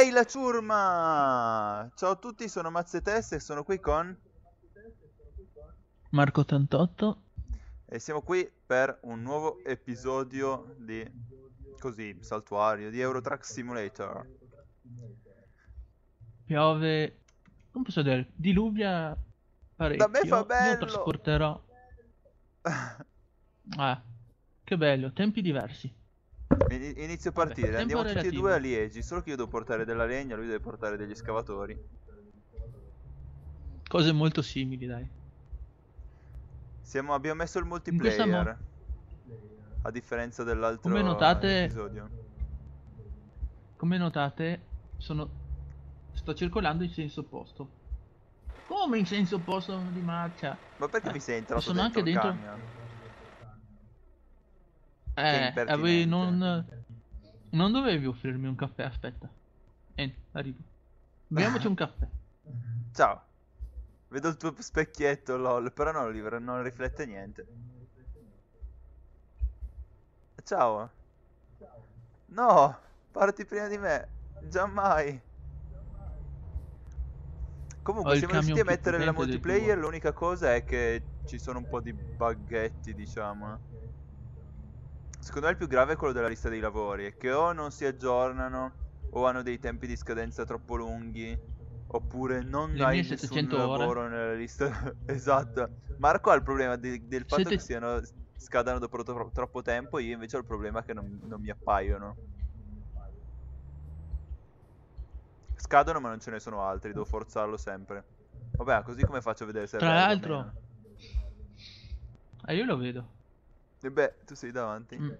Ehi la ciurma! Ciao a tutti, sono Mazzetest e sono qui con... Marco 88. E siamo qui per un nuovo episodio di... così, saltuario, di Eurotrack Simulator. Piove... come posso dire? Diluvia parecchio. Da me fa bello! Io trasporterò... Ah, che bello, tempi diversi. In- Inizio a partire, tempo andiamo tutti e due a Liegi, solo che io devo portare della legna, lui deve portare degli scavatori. Cose molto simili, dai. Siamo- abbiamo messo il multiplayer, a differenza dell'altro Come notate- episodio. Come notate, sono... sto circolando in senso opposto. Come in senso opposto di marcia? Ma perché Eh, mi sei entrato sono dentro anche dentro- camion? Eh, avevi non... Non dovevi offrirmi un caffè, aspetta. Eh, arrivo. Beviamoci un caffè. Ciao. Vedo il tuo specchietto, lol, però non, li- non riflette niente. Ciao. No, parti prima di me. Giammai. Comunque Ho il siamo riusciti a mettere la multiplayer, l'unica cosa è che ci sono un po' di buggetti, diciamo. Secondo me il più grave è quello della lista dei lavori, è che o non si aggiornano, o hanno dei tempi di scadenza troppo lunghi, oppure non Le hai nessun 700 ore. lavoro nella lista. esatto. Marco ha il problema di- del fatto Sette- che siano, scadano dopo tro- troppo tempo, io invece ho il problema che non, non mi appaiono. Scadono ma non ce ne sono altri, devo forzarlo sempre. Vabbè, così come faccio a vedere se Tra l'altro-? Eh, io lo vedo. E beh, tu sei davanti. Mm.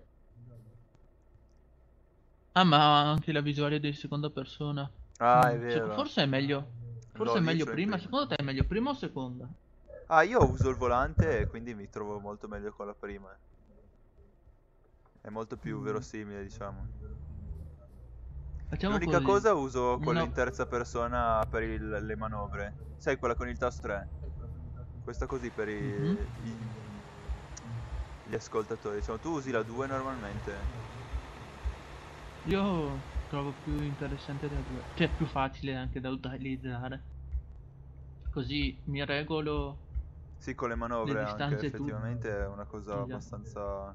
Ah, ma anche la visuale di seconda persona. Ah, è Mm, vero. sec- Forse è meglio. Forse No, è io meglio prima. prima. Secondo te è meglio prima o seconda? Ah, io uso il volante e quindi mi trovo molto meglio con la prima. È molto più Mm. verosimile, diciamo. Facciamo L'unica così. cosa uso quello No. in terza persona per il- le manovre. Sai, quella con il tasto 3. Questa così per i- Mhm. i- gli ascoltatori. Diciamo, tu usi la 2 normalmente. Io trovo più interessante da due. Cioè, più facile anche da utilizzare. Così mi regolo. Sì, con le manovre Le anche, distanze tu- effettivamente è una cosa Esatto. abbastanza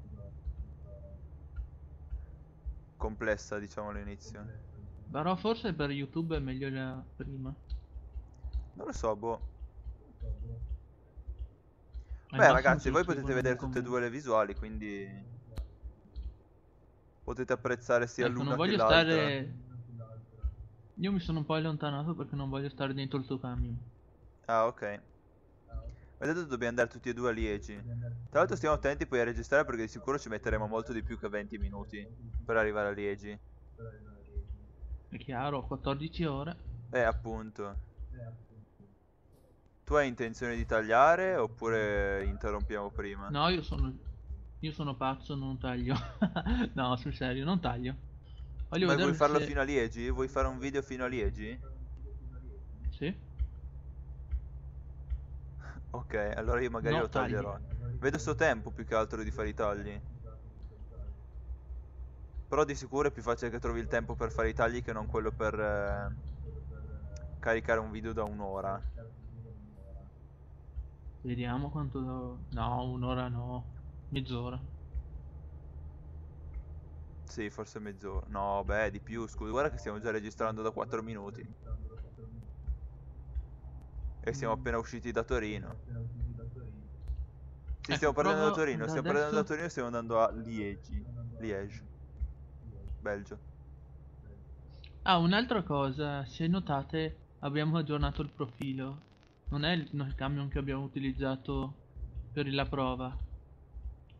complessa, diciamo, all'inizio. Però forse per YouTube è meglio la prima. Non lo so, boh. Beh, ragazzi, voi potete vedere tutte e due le visuali, quindi potete apprezzare sia Ecco, l'una non che voglio l'altra. stare. Io mi sono un po' allontanato perché non voglio stare dentro il tuo camion. Ah, ok. Vedete, dobbiamo andare tutti e due a Liegi. Tra l'altro stiamo attenti poi a registrare perché di sicuro ci metteremo molto di più che 20 minuti per arrivare a Liegi. È chiaro, 14 ore. Eh, appunto. Tu hai intenzione di tagliare oppure interrompiamo prima? No, io sono. Io sono pazzo, non taglio. no, sul serio, non taglio. Voglio Ma vuoi farlo se- fino a Liegi? Vuoi fare un video fino a Liegi? Sì. Ok, allora io magari No, lo tagli. taglierò. Vedo sto tempo più che altro di fare i tagli. Però di sicuro è più facile che trovi il tempo per fare i tagli che non quello per eh, caricare un video da un'ora. Vediamo quanto. No, un'ora no. Mezz'ora. Sì, forse mezz'ora. No, beh, di più, scusa. Guarda che stiamo già registrando da 4 minuti. E siamo Mm. appena usciti da Torino. Sì, Ecco, stiamo partendo da Torino, stiamo partendo da Torino e stiamo andando a Liegi. Liege. Belgio. Ah, un'altra cosa, se notate, abbiamo aggiornato il profilo. Non è il, il camion che abbiamo utilizzato per la prova.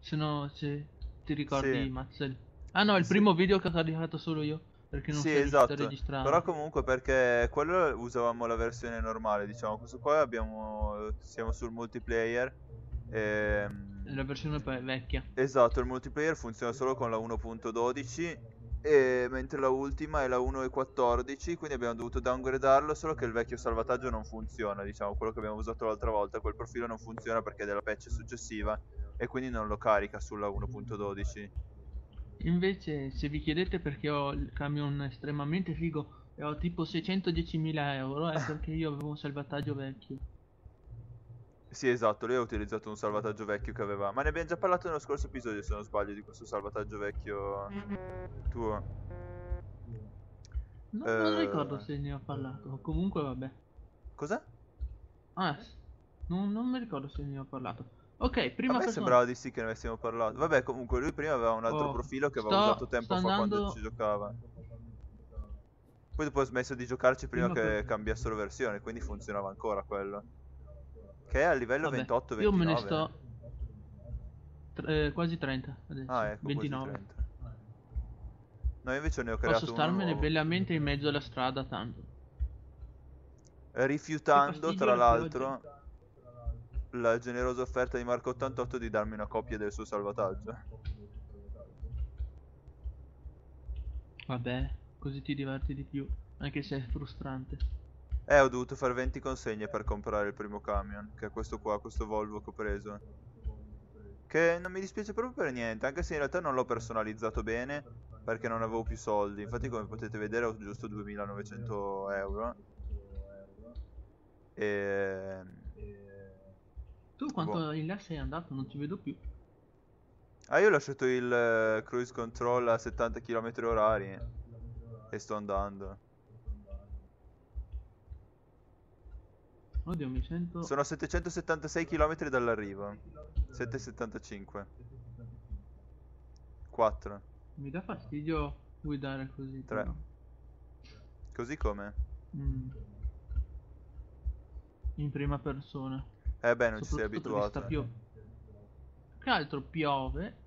Se no, se ti ricordi, Sì. Mazzel. Ah no, il Sì. primo video che ho caricato solo io. Perché non Sì, a esatto. registrare. Però comunque perché quello usavamo la versione normale, diciamo. Questo qua abbiamo siamo sul multiplayer. ehm, La versione è vecchia. Esatto, il multiplayer funziona solo con la 1.12 e mentre la ultima è la 1.14, quindi abbiamo dovuto downgradarlo, solo che il vecchio salvataggio non funziona, diciamo, quello che abbiamo usato l'altra volta, quel profilo non funziona perché è della patch successiva e quindi non lo carica sulla 1.12. Invece, se vi chiedete perché ho il camion estremamente figo, e ho tipo 610.000 euro è perché io avevo un salvataggio vecchio. Sì, esatto, lui ha utilizzato un salvataggio vecchio che aveva. Ma ne abbiamo già parlato nello scorso episodio, se non sbaglio, di questo salvataggio vecchio tuo. No, non Eh. ricordo se ne ho parlato. Comunque vabbè. Cos'è? Ah, non, non mi ricordo se ne ho parlato. Ok, A prima me persona. sembrava di sì che ne avessimo parlato. Vabbè, comunque lui prima aveva un altro Oh, profilo che aveva sto- usato tempo fa quando andando- ci giocava. Poi dopo ha smesso di giocarci prima Prima che per- cambiassero versione, quindi funzionava ancora quello. Che è a livello Vabbè, 28-29. Io me ne sto tr- eh, quasi 30 adesso. Ah, ecco, quasi 29. 30. No, invece ne ho creato Posso starmene bellamente in mezzo alla strada tanto. Rifiutando, tra la l'altro, la generosa offerta di Marco 88 di darmi una copia del suo salvataggio. Vabbè, così ti diverti di più, anche se è frustrante. Eh, ho dovuto fare 20 consegne per comprare il primo camion, che è questo qua, questo Volvo che ho preso. Che non mi dispiace proprio per niente, anche se in realtà non l'ho personalizzato bene, perché non avevo più soldi. Infatti, come potete vedere, ho giusto 2900 euro. E... Tu quanto Boh. in là sei andato? Non ti vedo più. Ah, io ho lasciato il eh, cruise control a 70 km orari e sto andando. Oddio, mi sento... Sono a 776 km dall'arrivo. 775. 4. Mi dà fastidio guidare così. Tre. però. Così come? Mm. In prima persona. Eh beh, non ci sei abituato. sta piovendo. Che altro piove?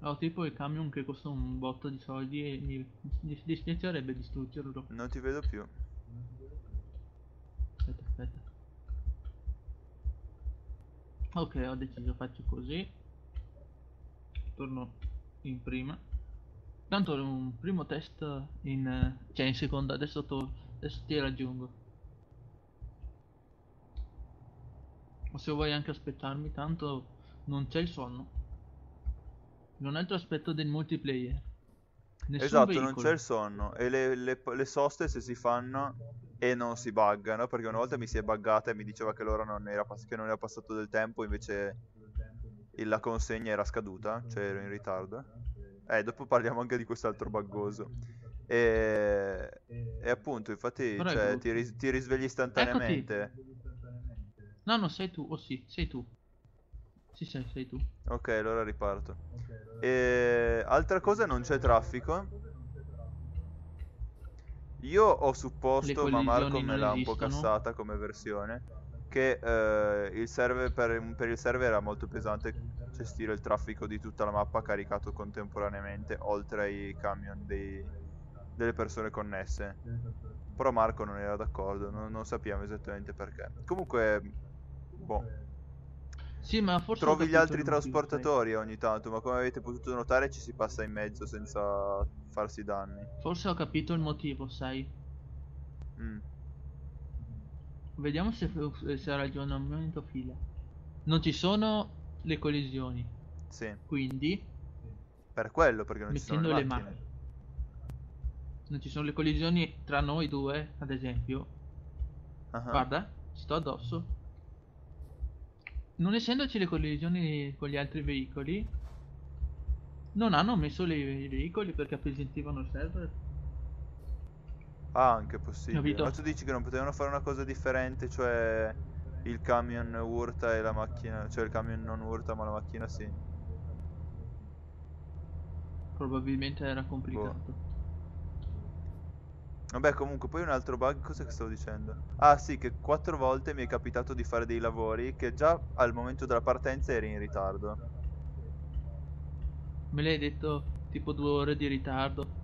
Ho tipo il camion che costa un botto di soldi e mi mi dispiacerebbe distruggerlo. Non ti vedo più. Aspetta, aspetta. Ok, ho deciso, faccio così. Torno in prima. Tanto è un primo test in... cioè in seconda, adesso, to- adesso ti raggiungo. Ma se vuoi anche aspettarmi, tanto non c'è il sonno. Un altro aspetto del multiplayer. Nessun Esatto, non veicolo. c'è il sonno. E le, le- le soste se si fanno e non si buggano. Perché una volta mi si è buggata e mi diceva che l'ora non era, pass- che non era passato del tempo, invece la consegna era scaduta, cioè ero in ritardo. Eh, dopo parliamo anche di quest'altro buggoso. E, e appunto, infatti, cioè, ti, ris- ti risvegli istantaneamente. No, no, sei tu. Oh sì, sei tu. Sì, sei, sei tu. Ok, allora riparto. E... Altra cosa, non c'è traffico. Io ho supposto, ma Marco me l'ha un po' cassata come versione, che eh, il server per, per il server era molto pesante gestire il traffico di tutta la mappa caricato contemporaneamente, oltre ai camion dei- delle persone connesse. Però Marco non era d'accordo, non, non sappiamo esattamente perché. Comunque, boh. Sì, ma forse Trovi gli altri trasportatori ogni tanto, ma come avete potuto notare ci si passa in mezzo senza farsi danni. Forse ho capito il motivo, sai. Mm. Vediamo se, se il ragionamento fila. Non ci sono le collisioni, Sì, quindi per quello, perché non ci sono le le macchine. mani. Non ci sono le collisioni tra noi due, ad esempio. Ah, Guarda, sto addosso. Non essendoci le collisioni con gli altri veicoli, non hanno messo i veicoli perché appesantivano il server. Ah, anche possibile. Capito? Ma tu dici che non potevano fare una cosa differente, cioè il camion urta e la macchina, cioè il camion non urta ma la macchina sì. Probabilmente era complicato. Vabbè, comunque, poi un altro bug, cosa che stavo dicendo? Ah, sì, che quattro volte mi è capitato di fare dei lavori che già al momento della partenza eri in ritardo. Me l'hai detto tipo due ore di ritardo.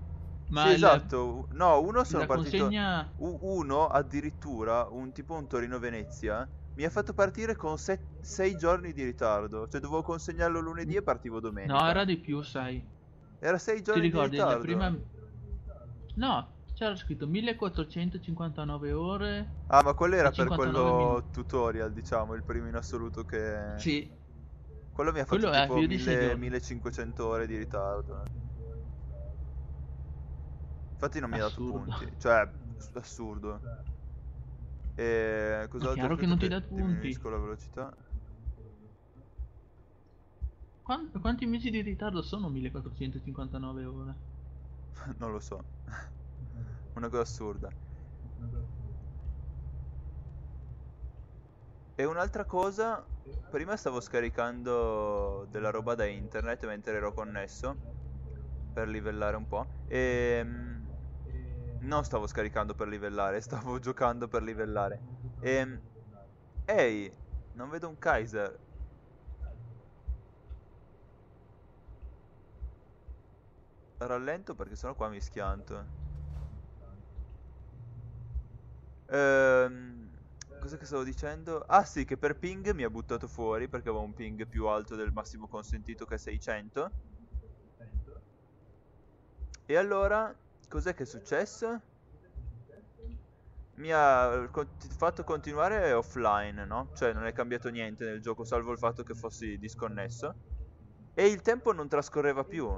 Ma sì, esatto. No, uno sono la partito. consegna uno addirittura, un tipo un Torino-Venezia, mi ha fatto partire con 6 giorni di ritardo. Cioè dovevo consegnarlo lunedì e partivo domenica. No, era di più, sai. Era 6 Ti giorni di ricordi la ritardo. prima No, c'era scritto 1459 ore. Ah, ma quello era per 59 quello minuti. tutorial, diciamo, il primo in assoluto che... Sì, Quello mi ha fatto Quello è tipo sei 1000 giorni. 1500 ore di ritardo. Infatti non mi ha dato Assurdo. punti. Cioè, assurdo. E cos'altro? chiaro che non ti dà punti. Diminuisco la velocità. Quan- quanti mesi di ritardo sono 1459 ore? non lo so. Una cosa assurda. E un'altra cosa, prima stavo scaricando della roba da internet mentre ero connesso per livellare un po'. E mm, non stavo scaricando per livellare, stavo giocando per livellare. E ehi, non vedo un Kaiser. Rallento perché sennò qua mi schianto. Ehm, cosa che stavo dicendo? Ah sì, che per ping mi ha buttato fuori perché avevo un ping più alto del massimo consentito che è 600. E allora, cos'è che è successo? Mi ha fatto continuare offline, no? Cioè non è cambiato niente nel gioco, salvo il fatto che fossi disconnesso. E il tempo non trascorreva più.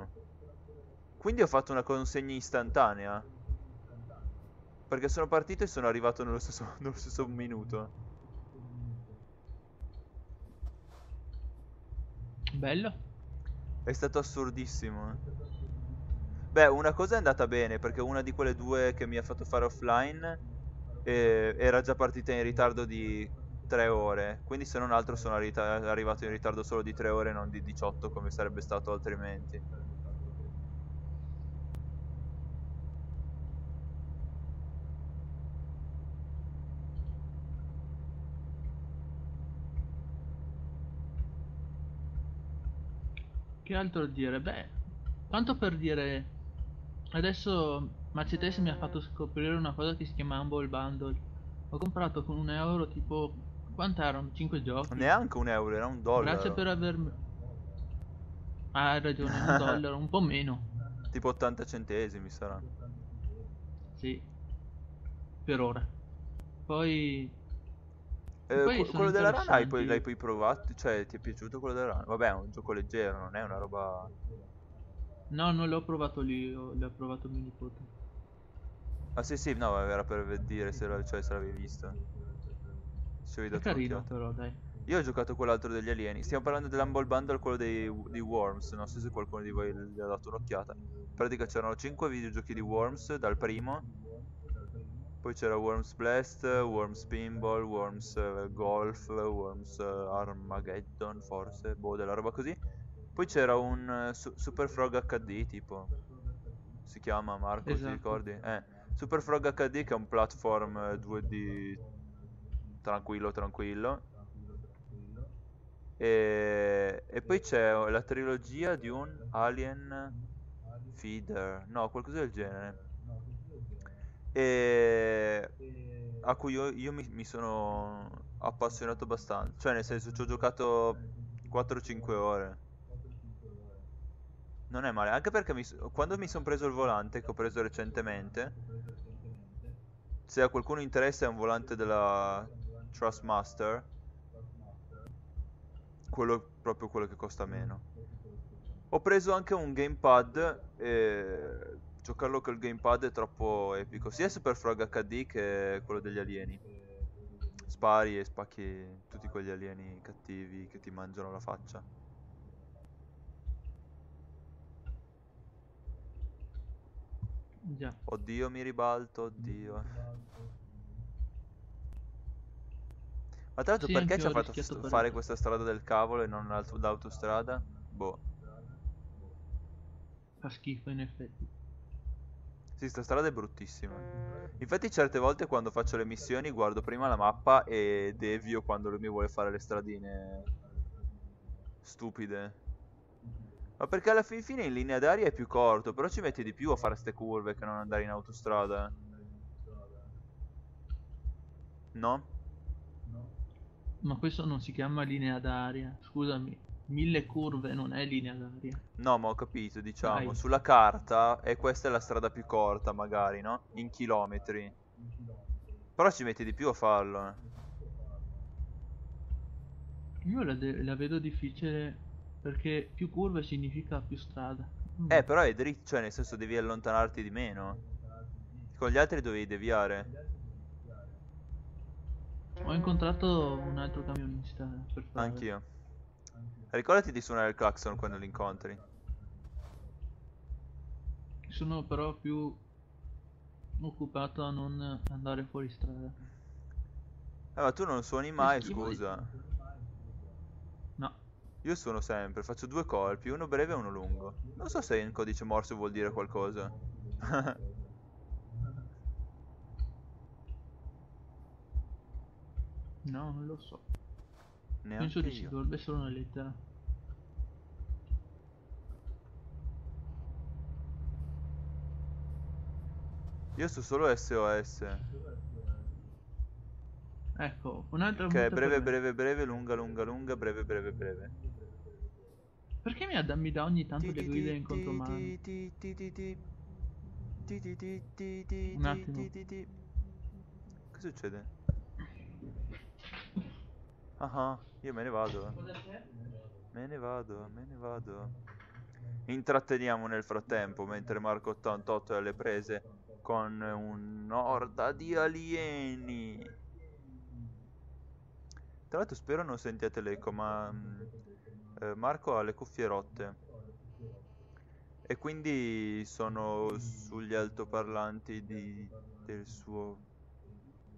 Quindi ho fatto una consegna istantanea. Perché sono partito e sono arrivato nello stesso, nello stesso minuto. Bello. È stato assurdissimo. Beh, una cosa è andata bene, perché una di quelle due che mi ha fatto fare offline eh, era già partita in ritardo di 3 ore. Quindi se non altro sono arrivato in ritardo solo di 3 ore non di 18 come sarebbe stato altrimenti. Che altro dire? Beh, tanto per dire... Adesso Macetes mi ha fatto scoprire una cosa che si chiama Humble Bundle. Ho comprato con un euro tipo... Quant'erano? 5 giochi? Neanche un euro, era un dollaro. Grazie per avermi... Ah, hai ragione, un dollaro, un po' meno. Tipo 80 centesimi sarà. Sì. Per ora. Poi... Eh, quello della rana hai poi, l'hai poi provato? Cioè, ti è piaciuto quello della rana? Vabbè, è un gioco leggero, non è una roba... No, non l'ho provato lì, ho- l'ho provato mio nipote. Ah sì sì, no, era per dire se, la- cioè, se l'avevi visto. Se È carino però, dai. Io ho giocato quell'altro degli alieni. Stiamo parlando dell'Humble Bundle, quello dei, di Worms. Non so se qualcuno di voi gli ha dato un'occhiata. In pratica c'erano 5 videogiochi di Worms dal primo. Poi c'era Worms Blast, Worms Pinball, Worms eh, Golf, Worms eh, Armageddon, forse, boh, della roba così. Poi c'era un eh, Su- Super Frog HD, tipo. Si chiama Marco, ti Esatto. ricordi? Eh, Super Frog HD che è un platform eh, 2D tranquillo, tranquillo. E, e poi c'è la trilogia di un Alien Feeder, no, qualcosa del genere. E a cui io, io mi, mi sono appassionato abbastanza. Cioè, nel senso, ci ho giocato 4-5 ore. Non è male, anche perché mi quando mi sono preso il volante, che ho preso recentemente, se a qualcuno interessa è un volante della Trustmaster, quello proprio quello che costa meno. Ho preso anche un gamepad e giocarlo col gamepad è troppo epico, sia Super Frog HD che quello degli alieni. Spari e spacchi tutti quegli alieni cattivi che ti mangiano la faccia. Già. Oddio, mi ribalto, oddio. Ma tra l'altro Sì, perché ci ha fatto fare questa strada del cavolo e non l'autostrada? Boh. Fa schifo in effetti. Sì, sta strada è bruttissima. Infatti certe volte quando faccio le missioni guardo prima la mappa e devio quando lui mi vuole fare le stradine stupide. Ma perché alla fin fine in linea d'aria è più corto, però ci metti di più a fare ste curve che non andare in autostrada. No? Ma questo non si chiama linea d'aria. Scusami, mille curve non è linea d'aria. No, ma ho capito, diciamo, Dai. sulla carta e questa è la strada più corta, magari, no? In chilometri. Però ci metti di più a farlo. eh. Io la, la vedo difficile perché più curve significa più strada. Mm. Eh, però è dritto, cioè nel senso devi allontanarti di meno. Con gli altri dovevi deviare. Ho incontrato un altro camionista per fare. Anch'io. Ricordati di suonare il clacson quando li incontri. Sono però più occupato a non andare fuori strada. Eh, ma tu non suoni mai, scusa. No, Io suono sempre, faccio due colpi, uno breve e uno lungo. Non so se in codice Morse vuol dire qualcosa. no, non lo so. Neanche Penso di sì, io. dovrebbe essere una lettera. Io so solo SOS. Ecco, un'altra Ok, breve, breve, breve, lunga, lunga, lunga, breve, breve, breve. Perché mi, dà- mi dà ogni tanto le guide in contromano? Un ti, attimo. ti, ti, ti. Che succede? Ah ah, io me ne vado. Me ne vado, me ne vado. Intratteniamo nel frattempo mentre Marco 88 è alle prese con un'orda di alieni. Tra l'altro spero non sentiate l'eco, ma mm, eh, Marco ha le cuffie rotte. E quindi sono sugli altoparlanti di- del suo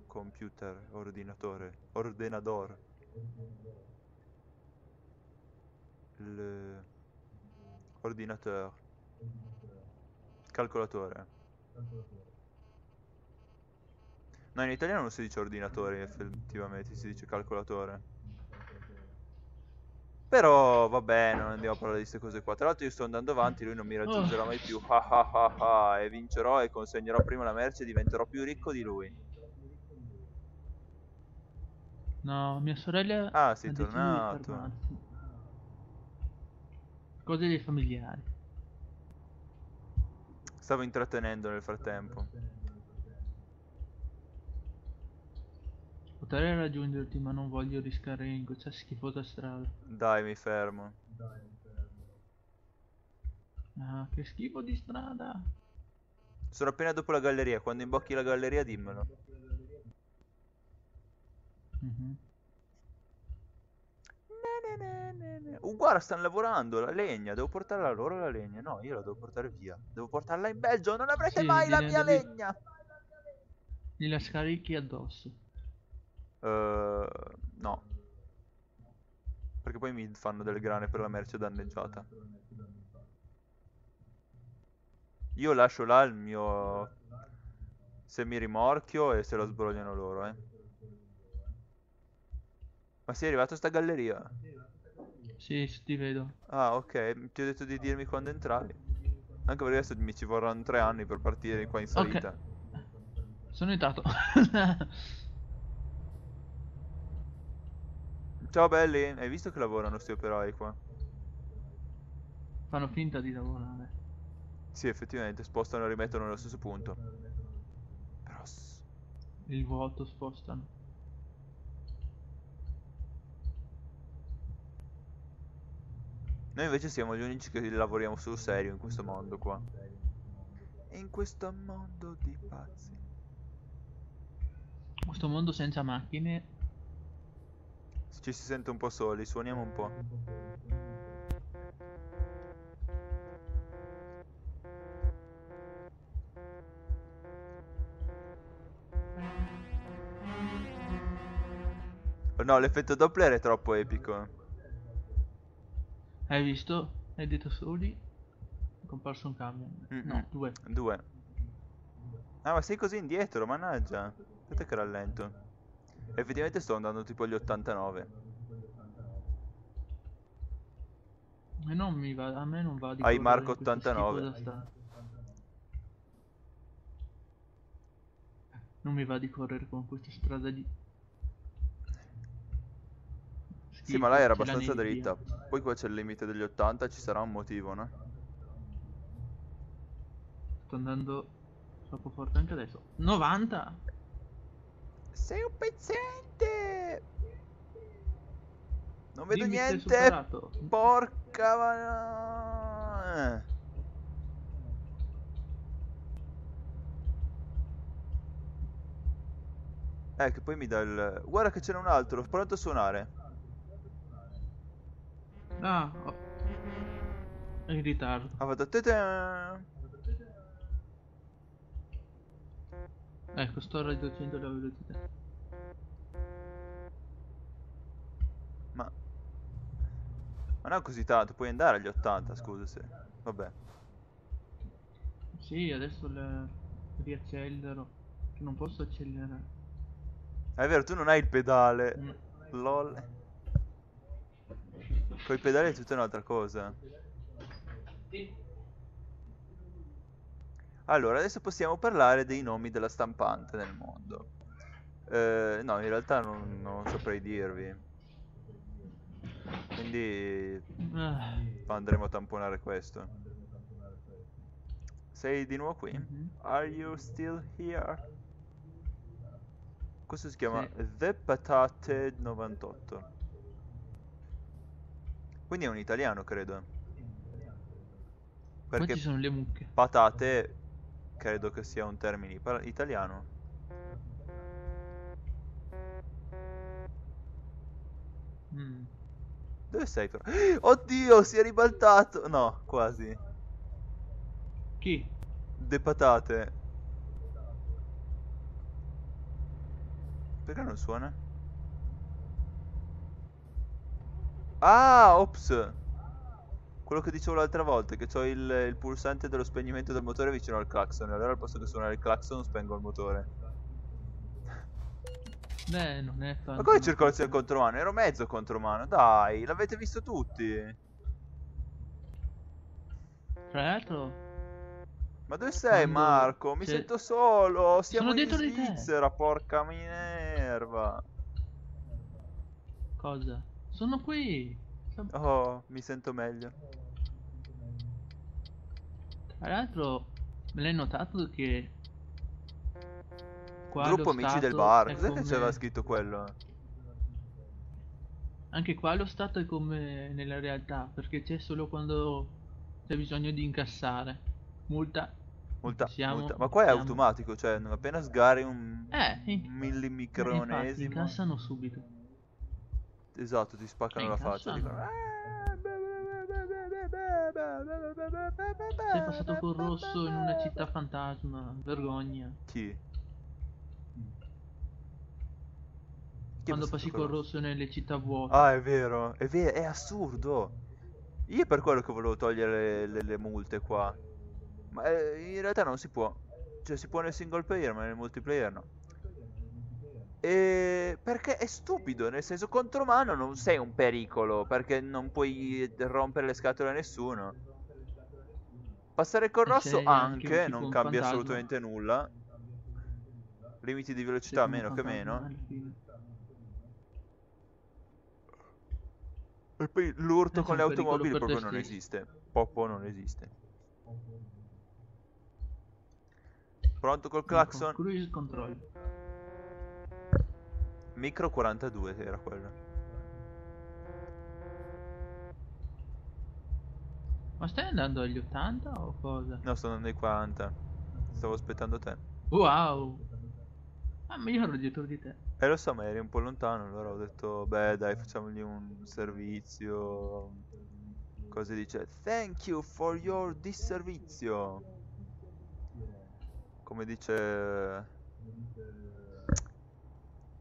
computer, ordinatore, ordenador. Il ordinateur. Calcolatore. No, in italiano non si dice ordinatore, effettivamente, si dice calcolatore. Però vabbè, non andiamo a parlare di queste cose qua. Tra l'altro io sto andando avanti, lui non mi raggiungerà mai più. Ah ah ah, e vincerò e consegnerò prima la merce e diventerò più ricco di lui. No, mia sorella Ah, sei tornato. Cose dei familiari. Stavo intrattenendo nel frattempo. Potrei raggiungerti, ma non voglio rischiare in questa schifosa strada. Dai, mi fermo. Ah, che schifo di strada. Sono appena dopo la galleria. Quando imbocchi la galleria, dimmelo. Mhm. Ne, ne, ne, ne, ne. Uh, guarda, stanno lavorando la legna. Devo portarla loro la legna. No, io la devo portare via. Devo portarla in Belgio. Non avrete Sì, mai la mia devi- legna. Gliela scarichi addosso. Eh, no. Perché poi mi fanno delle grane per la merce danneggiata. Io lascio là il mio semirimorchio e se lo sbrogliano loro, eh. Ma sei arrivato a sta galleria? Sì, ti vedo. Ah, ok. Ti ho detto di dirmi quando entravi. Anche perché adesso mi ci vorranno tre anni per partire qua in salita. Sono entrato. Ciao belli, hai visto che lavorano sti operai qua? Fanno finta di lavorare. Sì, effettivamente, spostano e rimettono nello stesso punto. Però... Il vuoto spostano. Noi invece siamo gli unici che lavoriamo sul serio in questo mondo qua. In questo mondo di pazzi. Questo mondo senza macchine. Ci si sente un po' soli, suoniamo un po'. Oh No, l'effetto Doppler è troppo epico. Hai visto? Hai detto soli. È comparso un camion. Mm-mm. No, due. Due. Ah, ma sei così indietro, mannaggia. Aspetta che rallento. Effettivamente sto andando tipo agli 89. E non mi va, a me non va di Hai Marco in questa 89. schifosa strada. Non mi va di correre con questa strada di... Sì, ma là era abbastanza dritta. Poi qua c'è il limite degli 80, ci sarà un motivo, no? Sto andando troppo forte anche adesso. 90! Sei un pezzente! Non vedo Dimmi niente! Porca ma... Eh, che poi mi dà il... Guarda che ce n'è un altro, pronto a suonare. Ah, oh. È in ritardo. Tete- Ecco, sto riducendo la velocità. Ma... Ma non così tanto, puoi andare agli 80, scusa se... Vabbè. Sì, adesso le riaccelero. Che non posso accelerare. È vero, tu non hai il pedale. Mm. LOL. Con i pedali è tutta un'altra cosa. Allora, adesso possiamo parlare dei nomi della stampante nel mondo. Eh, no, in realtà non, non saprei dirvi. Quindi Ah. andremo a tamponare questo. Sei di nuovo qui? Mhm. Are you still here? Questo si chiama Sì. The Patate 98. Quindi è un italiano, credo. Qua Perché ci sono le mucche. patate credo che sia un termine italiano. Mm. Dove sei però? Oddio, si è ribaltato! No, quasi. Chi? De patate. Perché non suona? Ah, ops! Quello che dicevo l'altra volta, che ho il, il pulsante dello spegnimento del motore vicino al clacson. E allora al posto che suonare il clacson spengo il motore. Beh, non è Ma tanto. come circolazione contromano? Ero mezzo contromano, dai, l'avete visto tutti. Tra l'altro, Ma dove sei, Quando Marco? Mi sento solo. Siamo Sono in. Svizzera, porca Minerva. cosa? Sono qui. Oh, mi sento meglio. Tra l'altro, me l'hai notato che. Qua Gruppo amici del bar. Cos'è che come- c'era scritto quello? Anche qua lo stato è come nella realtà, perché c'è solo quando c'è bisogno di incassare. Multa. Multa, Siamo- multa. Ma qua è siamo- automatico, cioè non appena sgari un Eh, un infatti, millimicronesimo. incassano subito. Esatto, ti spaccano la faccia. Dicono... Sei passato col rosso in una città fantasma, vergogna. Chi? Quando passi col rosso nelle città vuote. Ah, è vero, è vero, è assurdo. Io è per quello che volevo togliere le, le- le multe qua. Ma eh, in realtà non si può. Cioè si può nel single player, ma nel multiplayer no. E perché è stupido, nel senso contromano non sei un pericolo, perché non puoi rompere le scatole a nessuno. Passare col rosso anche non cambia fantasma. assolutamente nulla. Limiti di velocità meno che meno. E poi l'urto con le automobili proprio non esiste. Popo non esiste. Pronto col clacson? Cruise control. Micro 42 era quello. Ma stai andando agli 80 o cosa? No, sono nei 40. Stavo aspettando te. Wow! Ah, ma io ero dietro di te. E lo so, ma eri un po' lontano, allora ho detto, beh dai, facciamogli un servizio. Cosa dice? Thank you for your disservizio. Come dice...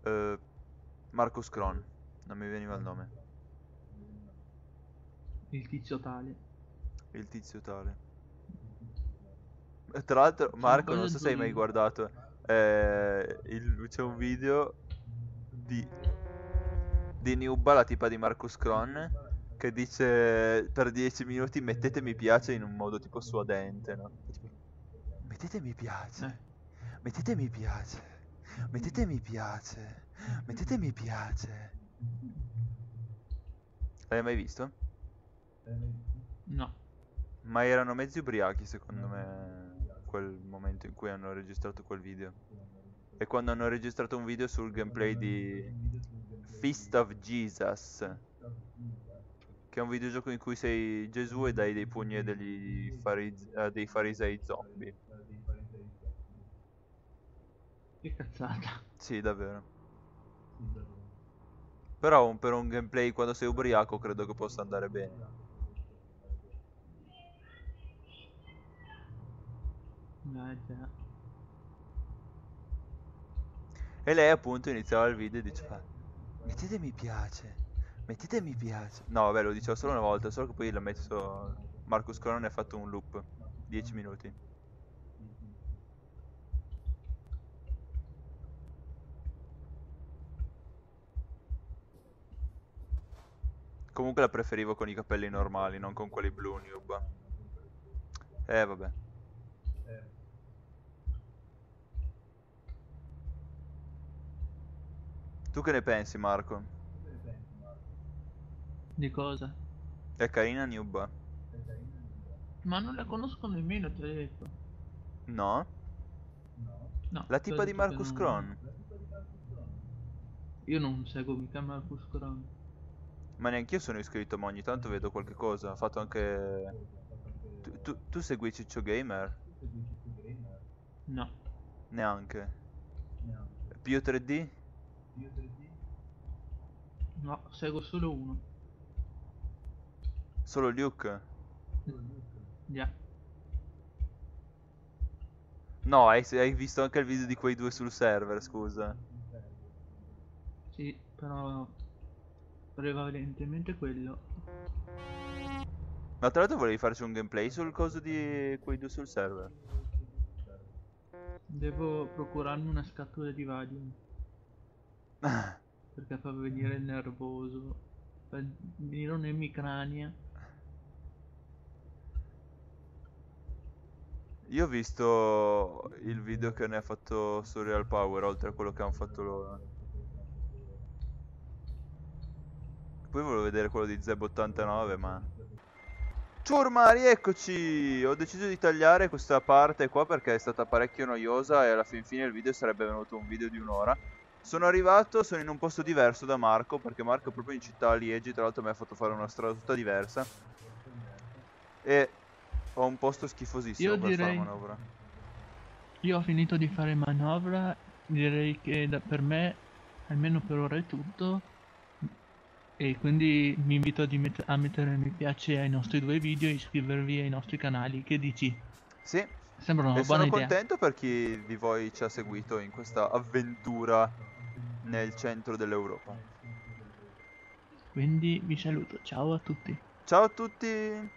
eh, Marcus Kron. Non mi veniva il nome. Il tizio tale. Il tizio tale. E Tra l'altro, Marco, non so se hai mai guardato, eh, il- c'è un video di, di Nubba, la tipa di Marcus Kron, che dice per 10 minuti mettete mi piace in un modo tipo suadente, no? Mettete mi piace, Eh. mettete mi piace, mettete mi piace, mettete mi piace. L'hai mai visto? No. Ma erano mezzi ubriachi secondo me quel momento in cui hanno registrato quel video. E quando hanno registrato un video sul gameplay di Feast of Jesus. Che è un videogioco in cui sei Gesù e dai dei pugni a degli faris- a dei farisei zombie. Che cazzata. Sì, davvero. Però un- per un gameplay quando sei ubriaco credo che possa andare bene. Già. E lei appunto iniziava il video e diceva Mettete mi piace, mettete mi piace. No, vabbè, lo diceva solo una volta, solo che poi l'ha messo Marcus Cronon e ha fatto un loop. 10 minuti. Comunque la preferivo con i capelli normali, non con quelli blu noob. Eh, vabbè. Tu che ne pensi, Marco? Di cosa? È carina noob? Ma non la conosco nemmeno, ti ho detto. No? No, La tipa di Marcus non- Cron? Io non seguo mica Marcus Cron. Ma neanch'io sono iscritto, ma ogni tanto vedo qualche cosa. Ha fatto anche... Tu, tu- tu segui Ciccio Gamer? No. Neanche. Pio 3D? No, seguo solo uno. Solo Luke? Già. No, hai, hai visto anche il video di quei due sul server, scusa. Sì, però prevalentemente quello. Ma tra l'altro volevi farci un gameplay sul coso di quei due sul server? Devo procurarmi una scatola di Valium perché fa venire il nervoso, fa venire un'emicrania. Io ho visto il video che ne ha fatto su Real Power, oltre a quello che hanno fatto loro. Poi volevo vedere quello di Zeb89, ma... Ciurma, rieccoci! Ho deciso di tagliare questa parte qua perché è stata parecchio noiosa e alla fin fine il video sarebbe venuto un video di un'ora. Sono arrivato, sono in un posto diverso da Marco, perché Marco è proprio in città a Liegi, tra l'altro mi ha fatto fare una strada tutta diversa. E ho un posto schifosissimo Io per fare manovra. Io ho finito di fare manovra, direi che da- per me, almeno per ora è tutto e quindi vi invito a mettere mi piace ai nostri due video e iscrivervi ai nostri canali. Che dici? Sì. Sembra una e buona sono idea. contento per chi di voi ci ha seguito in questa avventura nel centro dell'Europa. Quindi vi saluto, ciao a tutti. Ciao a tutti.